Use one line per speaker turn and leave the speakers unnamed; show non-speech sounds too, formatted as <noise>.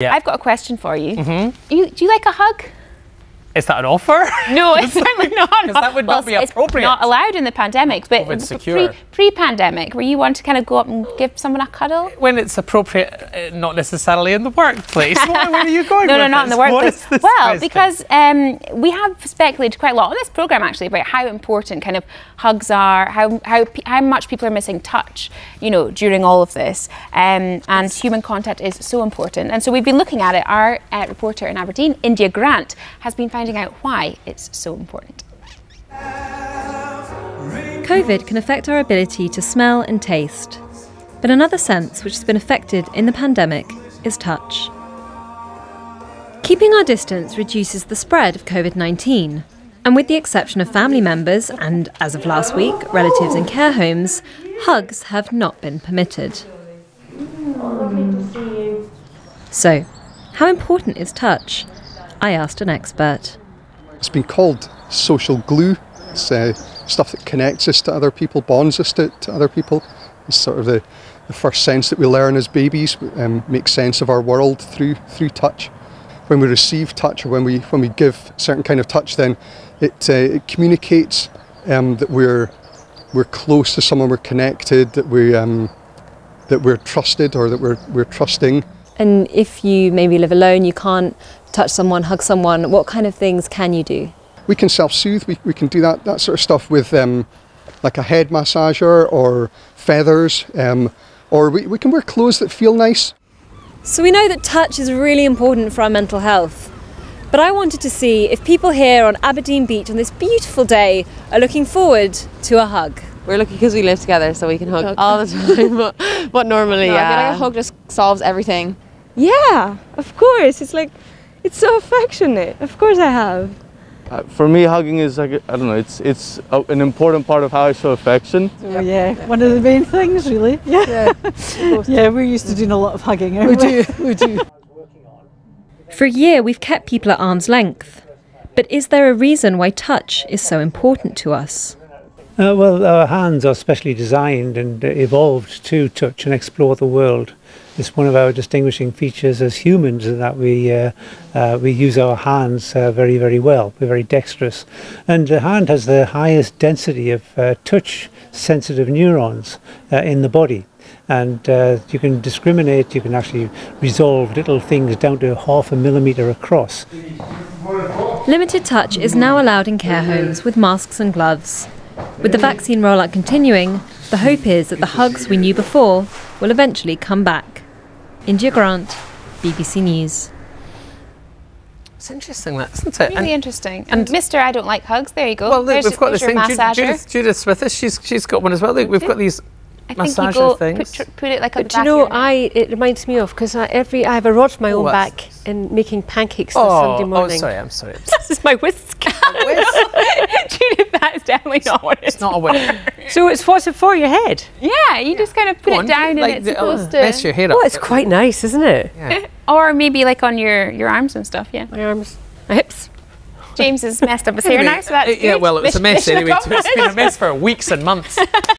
Yeah.
I've got a question for you. Mm-hmm. you do you like a hug?
Is that an offer? <laughs>
No, it's <laughs> certainly not.
Because that would not be
it's
appropriate.
not allowed in the pandemic, but
COVID secure.
pre pandemic, where you want to kind of go up and give someone a cuddle.
when it's appropriate, uh, not necessarily in the workplace. <laughs> Where, where are you going
No,
with
no, not in the workplace.
is this
Well,
question?
because um, we have speculated quite a lot on this program actually about how important kind of hugs are, how how how much people are missing touch, you know, during all of this, um, and human contact is so important. And so we've been looking at it. Our uh, reporter in Aberdeen, India Grant, has been finding out why it's so important.
COVID can affect our ability to smell and taste. But another sense which has been affected in the pandemic is touch. Keeping our distance reduces the spread of COVID 19. And with the exception of family members and, as of last week, relatives in care homes, hugs have not been permitted. So, how important is touch? I asked an expert.
It's been called social glue. It's uh, stuff that connects us to other people, bonds us to, to other people. It's sort of the, the first sense that we learn as babies, um, make sense of our world through through touch. When we receive touch or when we when we give certain kind of touch, then it, uh, it communicates um, that we're we're close to someone, we're connected, that we um, that we're trusted or that we're we're trusting.
And if you maybe live alone, you can't touch someone, hug someone, what kind of things can you do?
we can self-soothe. We, we can do that that sort of stuff with um, like a head massager or feathers, um, or we, we can wear clothes that feel nice.
So we know that touch is really important for our mental health. But I wanted to see if people here on Aberdeen Beach on this beautiful day are looking forward to a hug.
We're lucky because we live together, so we can hug all the time. <laughs> but, but normally,
No,
yeah.
I feel like a hug just solves everything.
Yeah, of course. It's like, it's so affectionate. Of course I have.
Uh, for me, hugging is like I don't know. It's it's a, an important part of how I show affection.
Oh, yeah, one of the main things, really. <laughs> Yeah, yeah. we're used to doing a lot of hugging. We do, we do.
For a year, we've kept people at arm's length. But is there a reason why touch is so important to us?
Uh, well, our hands are specially designed and uh, evolved to touch and explore the world. It's one of our distinguishing features as humans that we uh, uh, we use our hands uh, very very well. We're very dexterous, and the hand has the highest density of uh, touch sensitive neurons uh, in the body. And uh, you can discriminate, you can actually resolve little things down to half a millimetre across.
Limited touch is now allowed in care homes with masks and gloves. With the vaccine rollout continuing, the hope is that the hugs we knew before will eventually come back. India Grant, BBC News.
It's interesting, that isn't it?
Really interesting. And Mr. I don't like hugs. There you go.
well, look,
There's-
we've got this thing. Ju-
massager.
Judith, Judith's with us. She's she's got one as well. Look, we've got these
I think you
massager
go
things.
put, put it like on
But
the
do you know,
of your neck.
I it reminds me of because I, every I have a rod for my
Oh,
own back in making pancakes on
oh,
Sunday oh, morning.
oh, sorry, I'm sorry. <laughs>
This is my whisk. <laughs>
Judith, <laughs> that is definitely not what it's
It's not a winner. <laughs>
so it's what's it for your head?
Yeah, you just kind of put
Go
it down
like
and it's
the- oh,
supposed to.
mess your head up.
Oh, it's quite nice, isn't it?
Yeah.
Or maybe like on your, your arms and stuff, yeah.
My arms, my hips.
James has messed up his hair now, so that's
Uh, yeah,
good.
well, it was a mess anyway. It's been a mess for weeks and months.